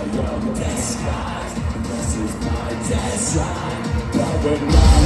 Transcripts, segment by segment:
own disguise This is my design But we're not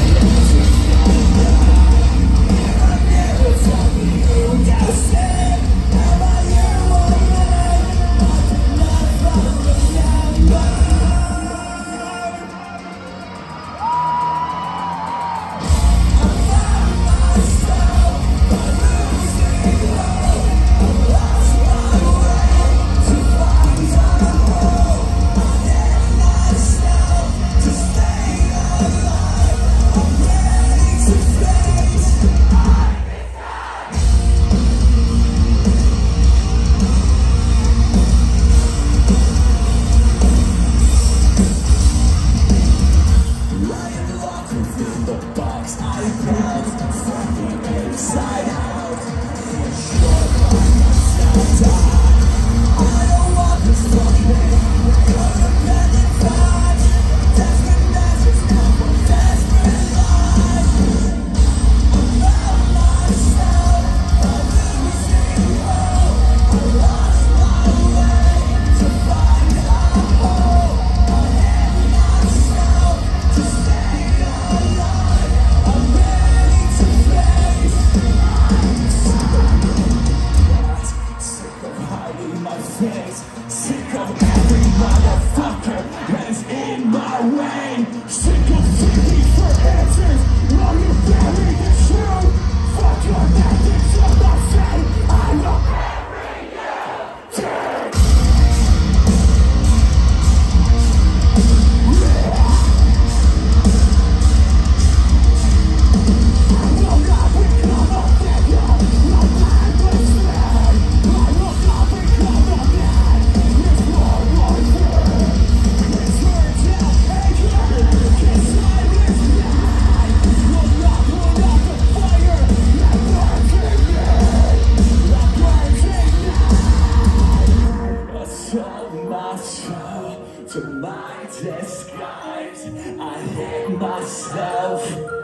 to my disguise. I hate myself.